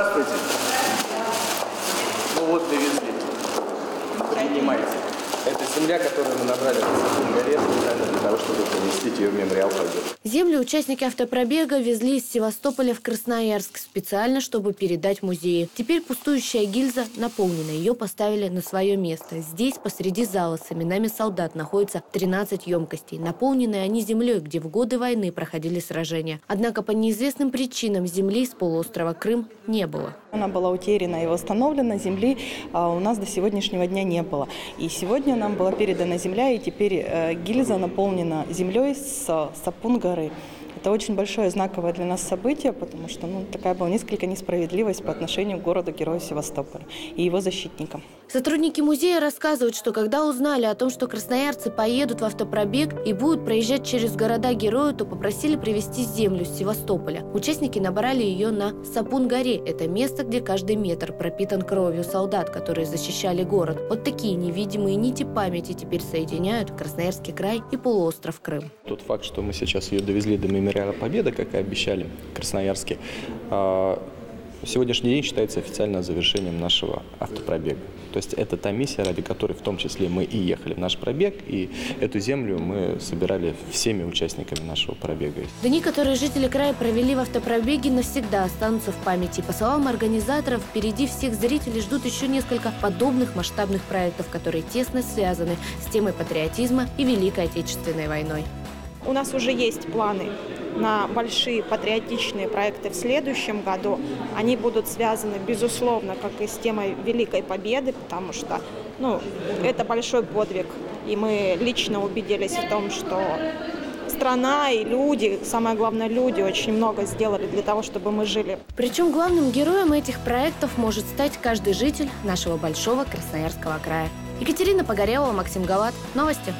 Здравствуйте. Ну вот довезли. Принимайте. Это земля, которую мы набрали на горе того, чтобы поместить ее в мемориал Победы. Землю участники автопробега везли из Севастополя в Красноярск специально, чтобы передать музею. Теперь пустующая гильза наполнена. Ее поставили на свое место. Здесь, посреди зала, с именами солдат находится 13 емкостей. Наполнены они землей, где в годы войны проходили сражения. Однако по неизвестным причинам земли с полуострова Крым не было. Она была утеряна и восстановлена, земли а, у нас до сегодняшнего дня не было. И сегодня нам была передана земля, и теперь э, гильза наполнена землей с Сапун горы. Это очень большое знаковое для нас событие, потому что ну, такая была несколько несправедливость по отношению к городу-герою Севастополя и его защитникам. Сотрудники музея рассказывают, что когда узнали о том, что красноярцы поедут в автопробег и будут проезжать через города-герои, то попросили привезти землю с Севастополя. Участники набрали ее на Сапун-горе. Это место, где каждый метр пропитан кровью солдат, которые защищали город. Вот такие невидимые нити памяти теперь соединяют Красноярский край и полуостров Крым. Тот факт, что мы сейчас ее довезли до мемориала Победы, как и обещали в Красноярске, а, сегодняшний день считается официально завершением нашего автопробега. То есть это та миссия, ради которой в том числе мы и ехали в наш пробег, и эту землю мы собирали всеми участниками нашего пробега. Дни, которые жители края провели в автопробеге, навсегда останутся в памяти. По словам организаторов, впереди всех зрителей ждут еще несколько подобных масштабных проектов, которые тесно связаны с темой патриотизма и Великой Отечественной войной. У нас уже есть планы на большие патриотичные проекты в следующем году. Они будут связаны, безусловно, как и с темой Великой Победы, потому что ну, это большой подвиг. И мы лично убедились в том, что страна и люди, самое главное, люди очень много сделали для того, чтобы мы жили. Причем главным героем этих проектов может стать каждый житель нашего большого Красноярского края. Екатерина Погорелова, Максим Галат. Новости.